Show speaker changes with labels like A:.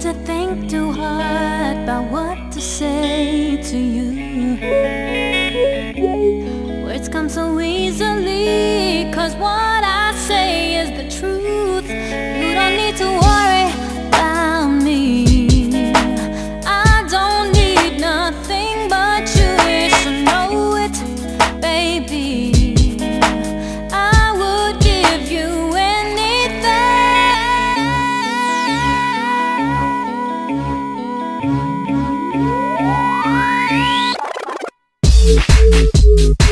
A: to think too hard about what to say to you. Words come so easily Cause what I say is the truth. You don't need to